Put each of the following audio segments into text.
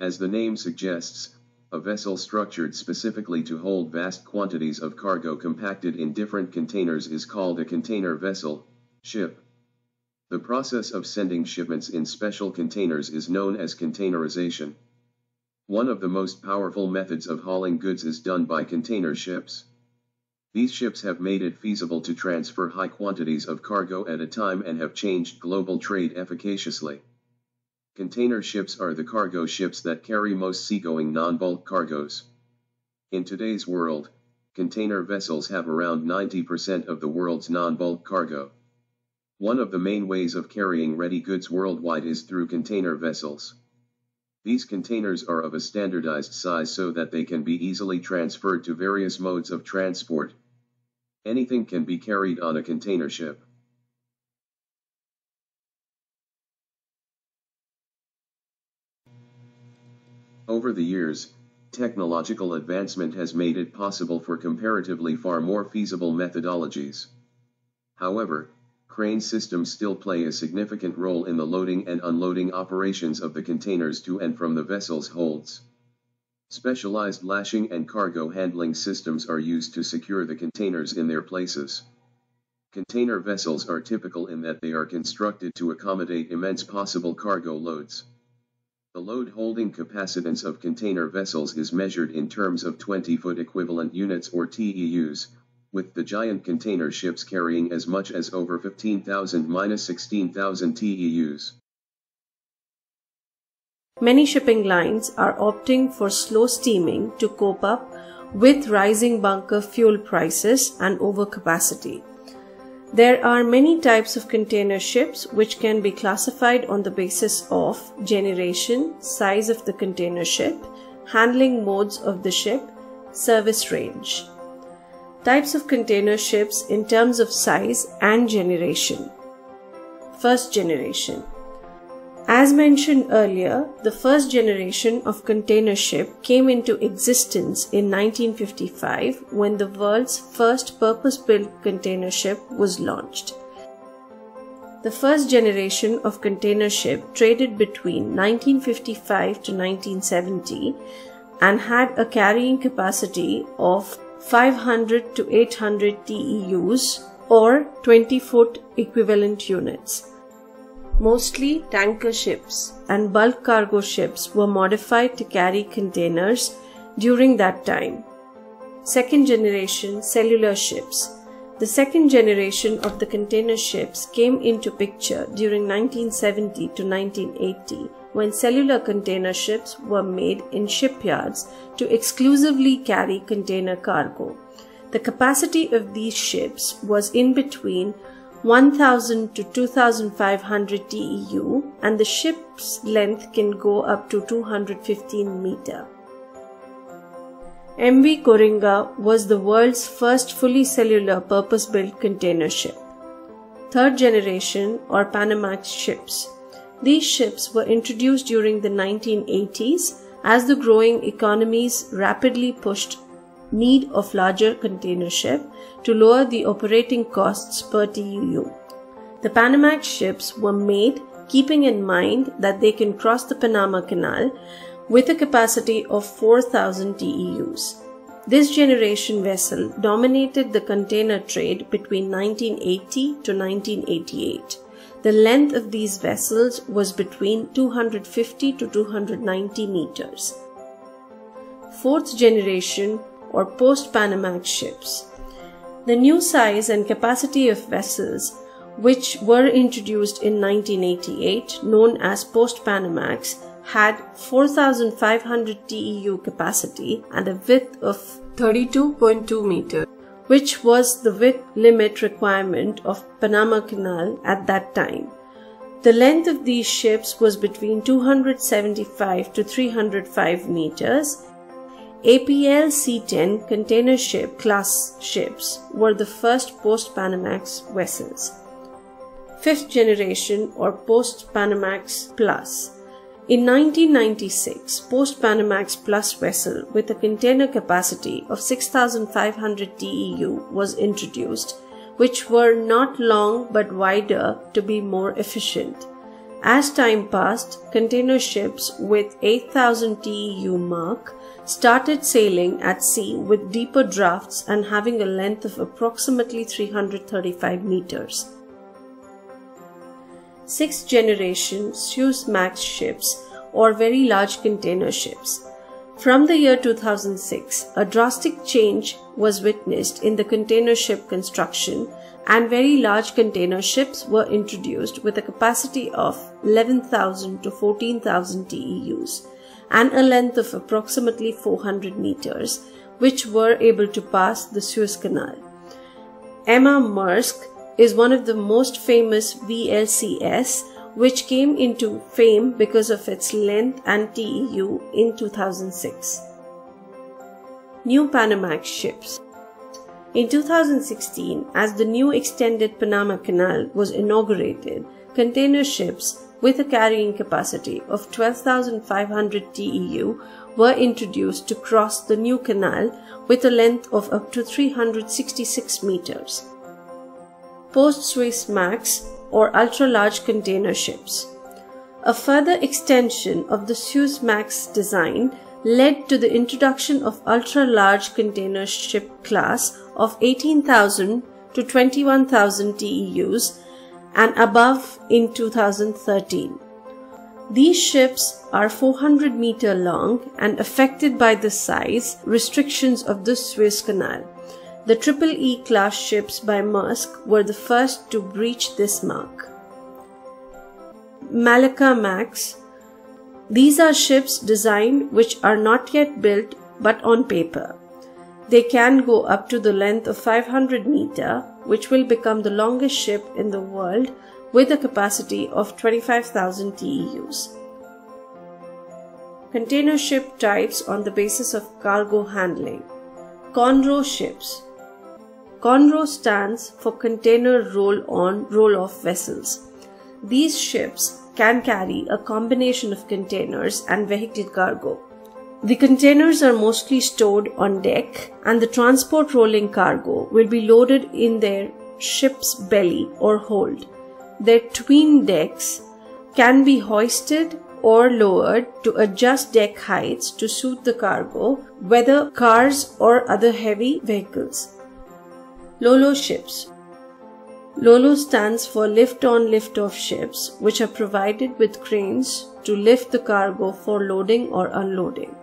As the name suggests, a vessel structured specifically to hold vast quantities of cargo compacted in different containers is called a container vessel, ship. The process of sending shipments in special containers is known as containerization. One of the most powerful methods of hauling goods is done by container ships. These ships have made it feasible to transfer high quantities of cargo at a time and have changed global trade efficaciously. Container ships are the cargo ships that carry most seagoing non-bulk cargoes. In today's world, container vessels have around 90% of the world's non-bulk cargo. One of the main ways of carrying ready goods worldwide is through container vessels. These containers are of a standardized size so that they can be easily transferred to various modes of transport. Anything can be carried on a container ship. Over the years, technological advancement has made it possible for comparatively far more feasible methodologies. However, crane systems still play a significant role in the loading and unloading operations of the containers to and from the vessel's holds. Specialized lashing and cargo handling systems are used to secure the containers in their places. Container vessels are typical in that they are constructed to accommodate immense possible cargo loads. The load holding capacitance of container vessels is measured in terms of 20-foot equivalent units or TEUs, with the giant container ships carrying as much as over 15,000-16,000 TEUs. Many shipping lines are opting for slow steaming to cope up with rising bunker fuel prices and overcapacity. There are many types of container ships which can be classified on the basis of generation, size of the container ship, handling modes of the ship, service range. Types of container ships in terms of size and generation. First generation. As mentioned earlier, the first generation of container ship came into existence in 1955 when the world's first purpose-built container ship was launched. The first generation of container ship traded between 1955 to 1970 and had a carrying capacity of 500 to 800 TEUs or 20 foot equivalent units. Mostly tanker ships and bulk cargo ships were modified to carry containers during that time. Second generation cellular ships. The second generation of the container ships came into picture during 1970 to 1980 when cellular container ships were made in shipyards to exclusively carry container cargo. The capacity of these ships was in between 1000 to 2500 TEU and the ship's length can go up to 215 meter. MV Kooringa was the world's first fully cellular purpose-built container ship. Third generation or Panamax ships. These ships were introduced during the 1980s as the growing economies rapidly pushed need of larger container ship to lower the operating costs per TEU. The Panamax ships were made keeping in mind that they can cross the Panama Canal with a capacity of 4,000 TEUs. This generation vessel dominated the container trade between 1980 to 1988. The length of these vessels was between 250 to 290 meters. Fourth generation or post-Panamax ships. The new size and capacity of vessels which were introduced in 1988 known as post-Panamax had 4500 TEU capacity and a width of 32.2 meters which was the width limit requirement of Panama Canal at that time. The length of these ships was between 275 to 305 meters APL C-10 container ship class ships were the first post-Panamax vessels. Fifth generation or post-Panamax Plus. In 1996, post-Panamax Plus vessel with a container capacity of 6,500 TEU was introduced, which were not long but wider to be more efficient. As time passed, container ships with 8000 TEU mark started sailing at sea with deeper drafts and having a length of approximately 335 meters. Sixth generation Suezmax ships or very large container ships. From the year 2006, a drastic change was witnessed in the container ship construction and very large container ships were introduced with a capacity of 11,000 to 14,000 TEUs and a length of approximately 400 meters, which were able to pass the Suez Canal. Emma Maersk is one of the most famous VLCS, which came into fame because of its length and TEU in 2006. New Panamax ships. In 2016, as the new extended Panama Canal was inaugurated, container ships with a carrying capacity of 12,500 TEU were introduced to cross the new canal with a length of up to 366 meters. Post-Suezmax or ultra-large container ships. A further extension of the Suezmax design led to the introduction of ultra-large container ship class of 18,000 to 21,000 TEUs and above in 2013. These ships are 400 meter long and affected by the size restrictions of the Suez Canal. The Triple E class ships by Maersk were the first to breach this mark. Malacca Max these are ships designed which are not yet built but on paper. They can go up to the length of 500 meter, which will become the longest ship in the world with a capacity of 25,000 TEUs. Container ship types on the basis of cargo handling. Conro ships. Conro stands for Container Roll On Roll Off Vessels. These ships can carry a combination of containers and vehicle cargo. The containers are mostly stored on deck and the transport rolling cargo will be loaded in their ship's belly or hold. Their twin decks can be hoisted or lowered to adjust deck heights to suit the cargo, whether cars or other heavy vehicles. Lolo ships Lolo stands for lift on lift off ships, which are provided with cranes to lift the cargo for loading or unloading.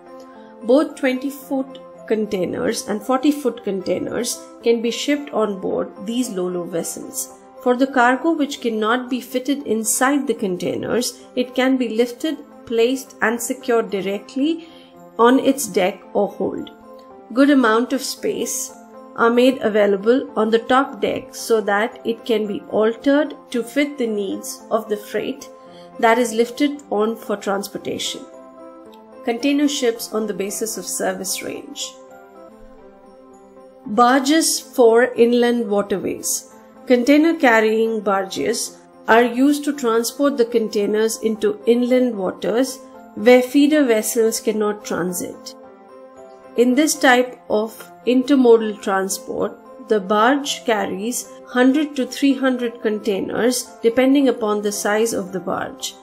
Both 20 foot containers and 40 foot containers can be shipped on board these Lolo vessels. For the cargo which cannot be fitted inside the containers, it can be lifted, placed, and secured directly on its deck or hold. Good amount of space are made available on the top deck so that it can be altered to fit the needs of the freight that is lifted on for transportation. Container ships on the basis of service range. Barges for inland waterways. Container carrying barges are used to transport the containers into inland waters where feeder vessels cannot transit. In this type of intermodal transport, the barge carries 100 to 300 containers depending upon the size of the barge.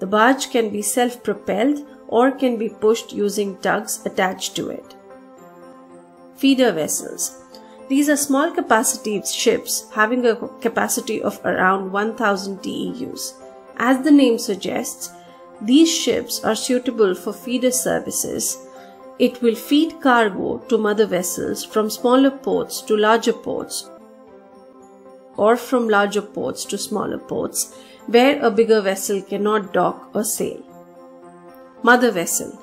The barge can be self-propelled or can be pushed using tugs attached to it. Feeder vessels. These are small capacity ships having a capacity of around 1000 TEUs. As the name suggests, these ships are suitable for feeder services it will feed cargo to mother vessels from smaller ports to larger ports or from larger ports to smaller ports where a bigger vessel cannot dock or sail. Mother vessel.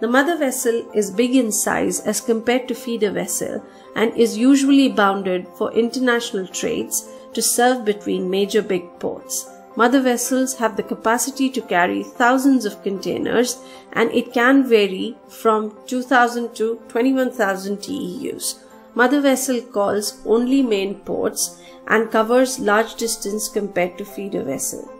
The mother vessel is big in size as compared to feeder vessel and is usually bounded for international trades to serve between major big ports. Mother vessels have the capacity to carry thousands of containers and it can vary from 2000 to 21,000 TEUs. Mother vessel calls only main ports and covers large distance compared to feeder vessel.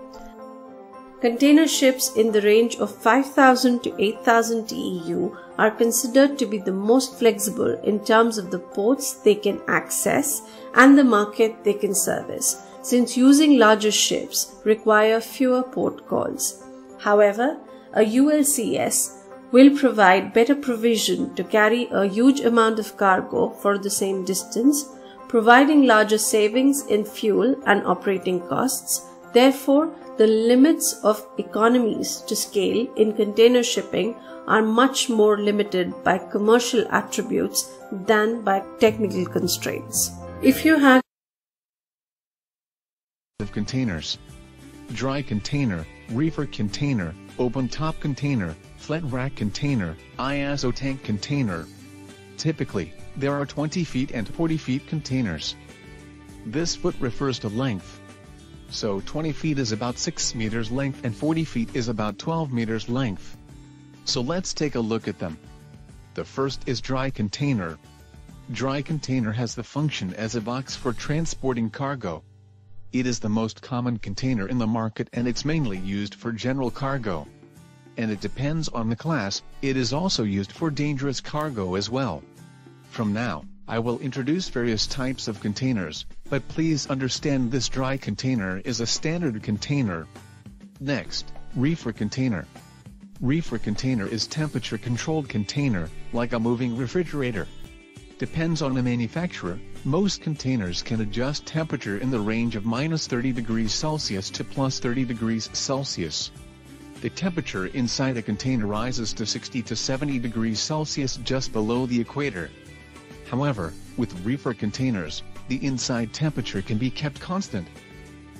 Container ships in the range of 5000 to 8000 TEU are considered to be the most flexible in terms of the ports they can access and the market they can service. since using larger ships require fewer port calls. However, a ULCS will provide better provision to carry a huge amount of cargo for the same distance, providing larger savings in fuel and operating costs. Therefore, the limits of economies to scale in container shipping are much more limited by commercial attributes than by technical constraints. If you have of containers, dry container, reefer container, open top container, flat rack container, ISO tank container. Typically, there are 20 feet and 40 feet containers. This foot refers to length. So 20 feet is about 6 meters length and 40 feet is about 12 meters length. So let's take a look at them. The first is dry container. Dry container has the function as a box for transporting cargo. It is the most common container in the market and it's mainly used for general cargo and it depends on the class, it is also used for dangerous cargo as well. From now, I will introduce various types of containers, but please understand this dry container is a standard container. Next, reefer container. Reefer container is temperature controlled container, like a moving refrigerator. Depends on the manufacturer, most containers can adjust temperature in the range of minus 30 degrees Celsius to plus 30 degrees Celsius the temperature inside a container rises to 60 to 70 degrees Celsius just below the equator. However, with reefer containers, the inside temperature can be kept constant.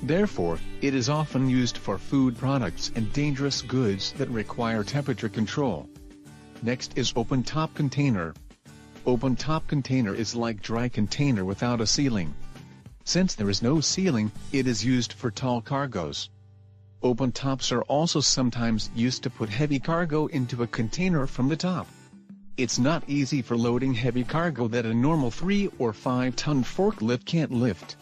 Therefore, it is often used for food products and dangerous goods that require temperature control. Next is open top container. Open top container is like dry container without a ceiling. Since there is no ceiling, it is used for tall cargoes. Open tops are also sometimes used to put heavy cargo into a container from the top. It's not easy for loading heavy cargo that a normal 3 or 5 ton forklift can't lift.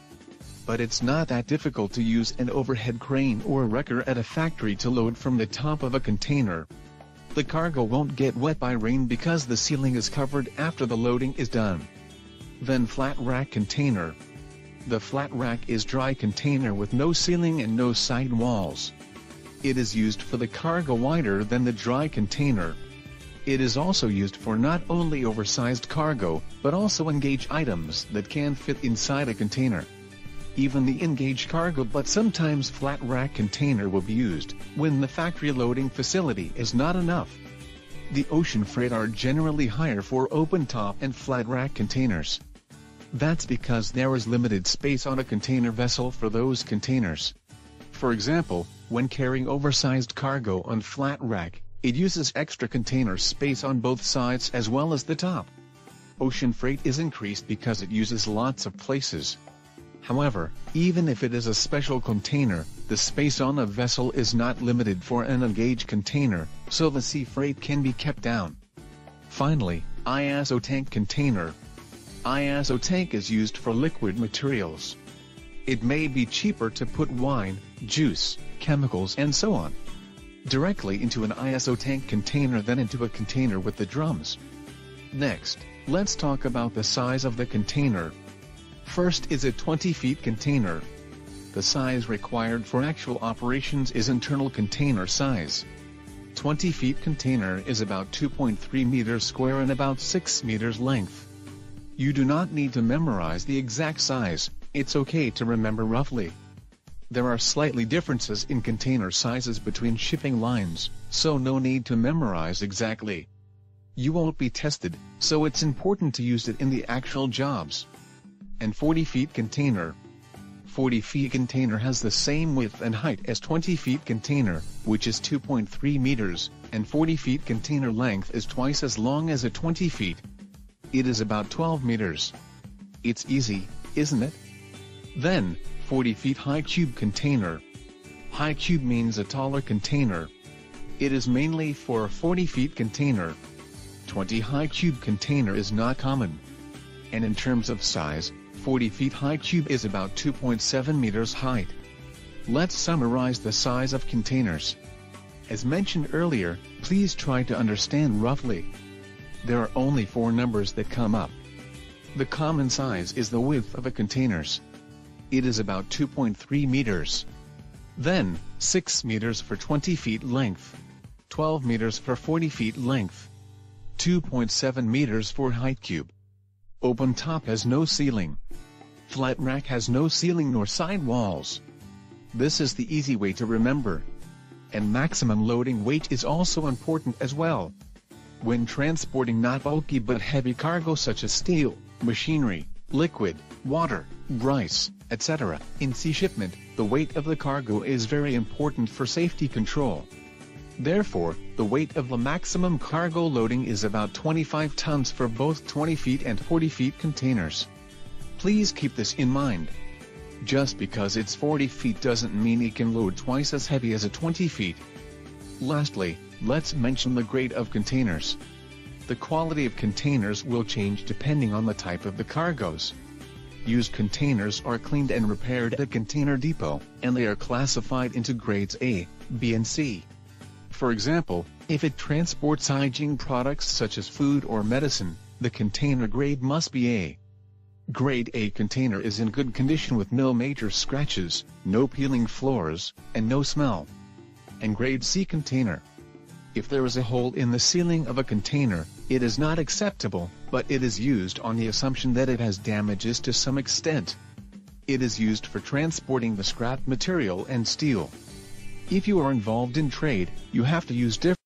But it's not that difficult to use an overhead crane or wrecker at a factory to load from the top of a container. The cargo won't get wet by rain because the ceiling is covered after the loading is done. Then flat rack container. The flat rack is dry container with no ceiling and no side walls. It is used for the cargo wider than the dry container. It is also used for not only oversized cargo, but also engage items that can fit inside a container. Even the engaged cargo but sometimes flat rack container will be used, when the factory loading facility is not enough. The ocean freight are generally higher for open top and flat rack containers. That's because there is limited space on a container vessel for those containers. For example, when carrying oversized cargo on flat rack, it uses extra container space on both sides as well as the top. Ocean freight is increased because it uses lots of places. However, even if it is a special container, the space on a vessel is not limited for an engaged container, so the sea freight can be kept down. Finally, ISO tank container, ISO tank is used for liquid materials. It may be cheaper to put wine, juice, chemicals and so on directly into an ISO tank container than into a container with the drums. Next, let's talk about the size of the container. First is a 20 feet container. The size required for actual operations is internal container size. 20 feet container is about 2.3 meters square and about 6 meters length. You do not need to memorize the exact size, it's okay to remember roughly. There are slightly differences in container sizes between shipping lines, so no need to memorize exactly. You won't be tested, so it's important to use it in the actual jobs. And 40 feet container. 40 feet container has the same width and height as 20 feet container, which is 2.3 meters, and 40 feet container length is twice as long as a 20 feet. It is about 12 meters. It's easy, isn't it? Then, 40 feet high cube container. High cube means a taller container. It is mainly for a 40 feet container. 20 high cube container is not common. And in terms of size, 40 feet high cube is about 2.7 meters height. Let's summarize the size of containers. As mentioned earlier, please try to understand roughly. There are only four numbers that come up. The common size is the width of a containers. it is about 2.3 meters. Then, 6 meters for 20 feet length. 12 meters for 40 feet length. 2.7 meters for height cube. Open top has no ceiling. Flat rack has no ceiling nor side walls. This is the easy way to remember. And maximum loading weight is also important as well. When transporting not bulky but heavy cargo such as steel, machinery, liquid, water, rice, etc., in sea shipment, the weight of the cargo is very important for safety control. Therefore, the weight of the maximum cargo loading is about 25 tons for both 20 feet and 40 feet containers. Please keep this in mind. Just because it's 40 feet doesn't mean it can load twice as heavy as a 20 feet. Lastly, let's mention the grade of containers. The quality of containers will change depending on the type of the cargoes. Used containers are cleaned and repaired at container depot, and they are classified into grades A, B and C. For example, if it transports hygiene products such as food or medicine, the container grade must be A. Grade A container is in good condition with no major scratches, no peeling floors, and no smell. And grade C container. If there is a hole in the ceiling of a container, it is not acceptable, but it is used on the assumption that it has damages to some extent. It is used for transporting the scrap material and steel. If you are involved in trade, you have to use different